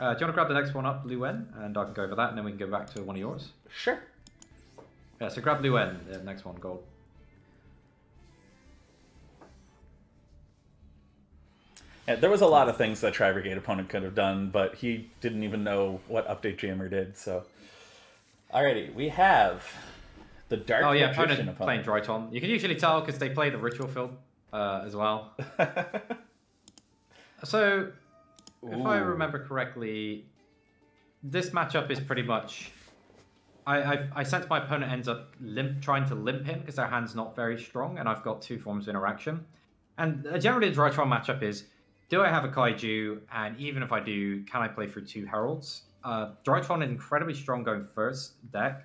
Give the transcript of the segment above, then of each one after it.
Uh, do you want to grab the next one up, Luen, and I can go over that, and then we can go back to one of yours. Sure. Yeah, so grab Luen, the next one, gold. Yeah, there was a lot of things that Tri Brigade opponent could have done, but he didn't even know what Update Jammer did. So, alrighty, we have the Dark Oh yeah, Magician opponent playing opponent. Drytron. You can usually tell because they play the ritual field uh, as well. So, if I remember correctly, this matchup is pretty much. I, I, I sense my opponent ends up limp, trying to limp him because their hand's not very strong, and I've got two forms of interaction. And uh, generally, the Drytron matchup is do I have a Kaiju, and even if I do, can I play through two Heralds? Uh, Drytron is incredibly strong going first deck.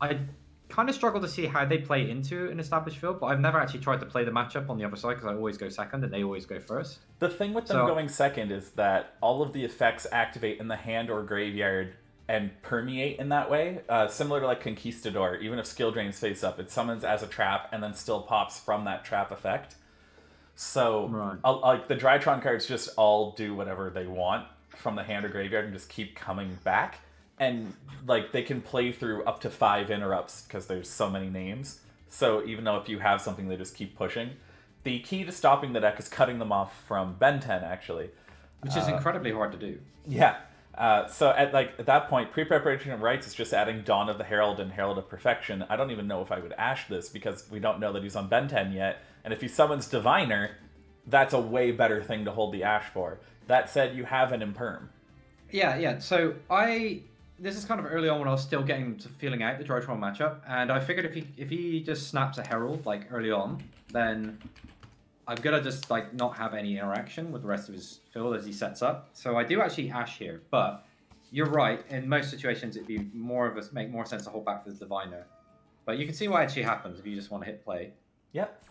I kind of struggle to see how they play into an established field, but I've never actually tried to play the matchup on the other side because I always go second and they always go first. The thing with them So- going second is that all of the effects activate in the hand or graveyard and permeate in that way. Uh, similar to like Conquistador, even if skill drains face up, it summons as a trap and then still pops from that trap effect. So, Right. like the Drytron cards just all do whatever they want from the hand or graveyard and just keep coming back. And like they can play through up to five interrupts because there's so many names. So even though if you have something, they just keep pushing. The key to stopping the deck is cutting them off from Benten, actually. Which is incredibly hard to do. Yeah. Uh, so at like at that point, pre-preparation of rights is just adding Dawn of the Herald and Herald of Perfection. I don't even know if I would ash this because we don't know that he's on Benten yet. And if he summons Diviner, that's a way better thing to hold the ash for. That said, you have an imperm. Yeah, yeah. So I this is kind of early on when I was still getting to feeling out the Drytron matchup, and I figured if he if he just snaps a Herald like early on, then I'm gonna just like not have any interaction with the rest of his field as he sets up. So I do actually ash here, but you're right. In most situations, it'd be more of a make more sense to hold back for the diviner. But you can see what actually happens if you just want to hit play. Yep.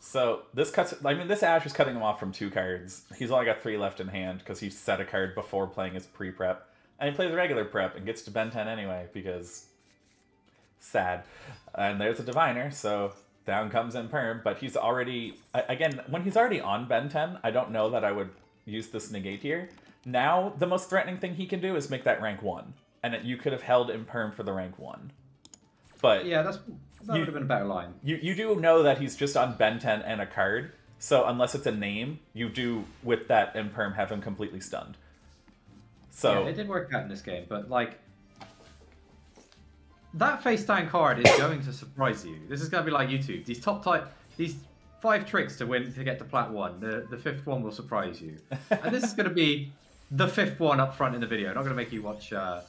So this cuts. I mean, this ash is cutting him off from two cards. He's only got three left in hand because he set a card before playing his pre-prep, and he plays regular prep and gets to Benten anyway because sad. And there's a diviner, so down comes Imperm. But he's already again when he's already on Benten. I don't know that I would use this negate here. Now the most threatening thing he can do is make that rank one, and it, you could have held Imperm for the rank one. But Yeah, that's that would have been a better line. you you do know that he's just on Ben 10 and a card, so unless it's a name, you do with that imperm have him completely stunned. So Yeah, it did work out in this game, but like that face down card is going to surprise you. This is going to be like YouTube. These top type, these five tricks to win to get to plat one. The the fifth one will surprise you, and this is going to be the fifth one up front in the video. I'm not going to make you watch uh,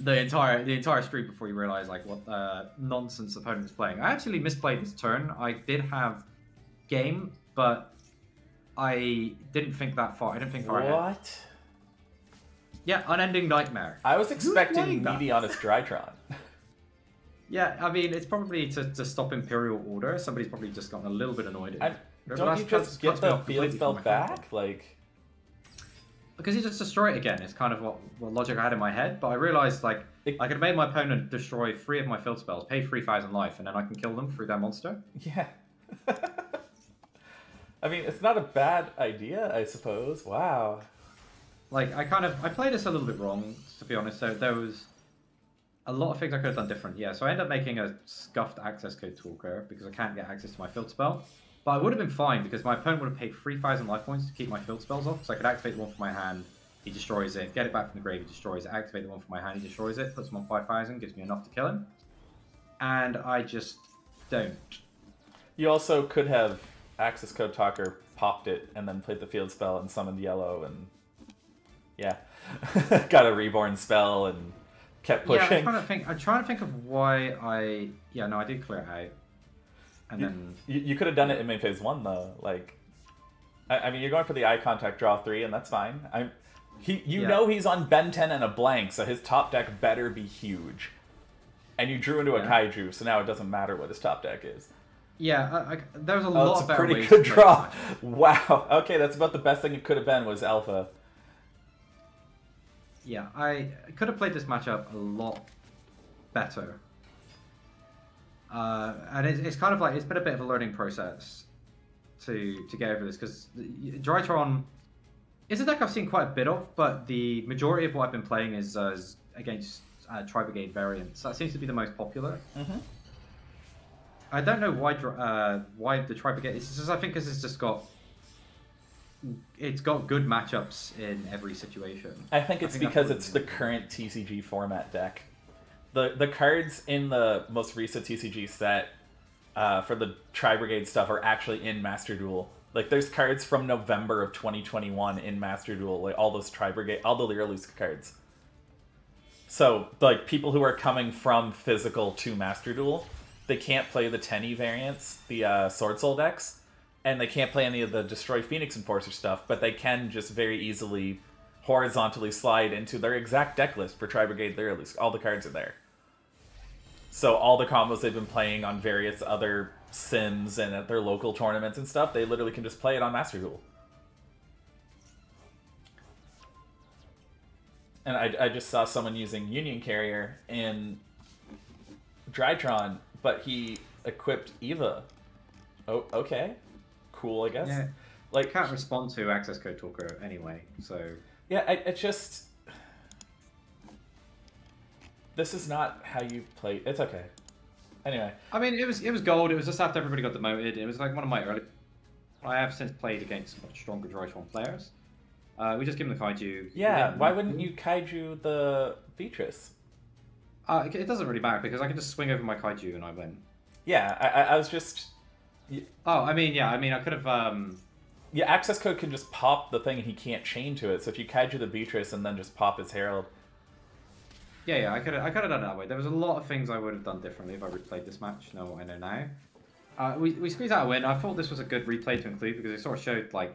the entire the entire stream before you realize like what uh, nonsense opponent is playing. I actually misplayed this turn. I did have game, but I didn't think that far. I didn't think far ahead. what? Yeah, unending nightmare. I was expecting? Meteonis Drytron. Yeah, I mean, it's probably to, to stop Imperial Order. Somebody's probably just gotten a little bit annoyed. I, But don't that's you just get the field spell from my thought. back? Like, Because he just destroy it again. It's kind of what, what logic I had in my head. But I realized, like, It- I could have made my opponent destroy three of my field spells, pay 3,000 life, and then I can kill them through their monster. yeah. I mean, it's not a bad idea, I suppose. Wow. Like, I kind of... I played this a little bit wrong, to be honest. So there was a lot of things I could have done different. Yeah, so I ended up making a scuffed access code talker because I can't get access to my field spell. But I would have been fine because my opponent would have paid 3,000 life points to keep my field spells off. So I could activate the one from my hand, he destroys it, get it back from the grave, he destroys it, activate the one from my hand, he destroys it, puts him on 5,000, gives me enough to kill him. And I just don't. You also could have access code talker popped it and then played the field spell and summoned yellow and yeah, got a reborn spell and kept pushing. Yeah, I'm trying to think. I'm trying to think of why I. Yeah, no, I did clear out, and You, then you, you could have done it in main phase one though. Like, I, I mean, you're going for the eye contact draw three, and that's fine. I'm he. You Yeah. know he's on Benten and a blank, so his top deck better be huge. And you drew into a Yeah. kaiju, so now it doesn't matter what his top deck is. yeah, I, I, there was a Oh, lot it's a pretty good draw. Wow. Okay, that's about the best thing it could have been was alpha. Yeah, I could have played this matchup a lot better. Uh, and it's, it's kind of like it's been a bit of a learning process to to get over this because Drytron is a deck I've seen quite a bit of, but the majority of what I've been playing is, uh, is against uh, Tri Brigade variants. That seems to be the most popular. Mm-hmm. I don't know why uh, why the Tri Brigade. It's just I think because it's just got it's got good matchups in every situation. I think it's think because it's the current TCG format deck. The the cards in the most recent TCG set uh, for the Tri Brigade stuff are actually in Master Duel. Like there's cards from November of 2021 in Master Duel, like all those Tri Brigade, all the Lyrilusc cards. So like people who are coming from physical to Master Duel, they can't play the Tenyi variants, the uh, Sword Soul decks, and they can't play any of the Destroy Phoenix Enforcer stuff, but they can just very easily horizontally slide into their exact deck list for Tri Brigade Lyrilusc. All the cards are there. So all the combos they've been playing on various other sims and at their local tournaments and stuff, they literally can just play it on Master Duel. And I, I just saw someone using Union Carrier in Drytron, but he equipped Eva. Oh, okay. Cool, I guess. Yeah. Like, can't respond to access code talker anyway, so yeah, I, it just. This is not how you play. It's okay. Anyway, I mean it was it was gold. It was just after everybody got demoted. It was like one of my early. I have since played against much stronger Drytron players. Uh, we just give them the kaiju. yeah, why wouldn't you kaiju the Beatrice? Uh, it- it doesn't really matter because I can just swing over my kaiju and I win. Yeah, I, I, I was just. Oh, I mean, yeah, I mean, I could have. Um, Yeah, access code can just pop the thing and he can't chain to it. So if you kaiju the Beatrice and then just pop his Herald. yeah, yeah, I could have. I could have done it that way. There was a lot of things I would have done differently if I replayed this match. No, what I know now. Uh, we we squeezed out a win. I thought this was a good replay to include because it sort of showed like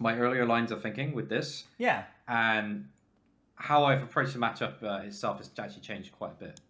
my earlier lines of thinking with this Yeah. and how I've approached the matchup uh, itself has actually changed quite a bit.